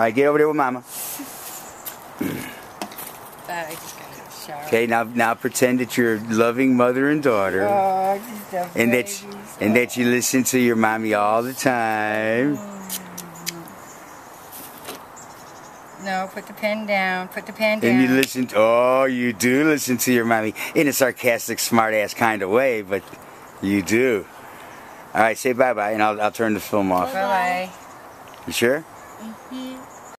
right, get over there with Mama. Uh, I just got a shower. Okay, now now pretend that you're loving mother and daughter, Oh, just and that baby. and that you listen to your mommy all the time. No, put the pen down. Put the pen down. And you listen. To, oh, you do listen to your mommy in a sarcastic, smart-ass kind of way, but you do. All right, say bye-bye, and I'll I'll turn the film off. Bye bye. You sure? and he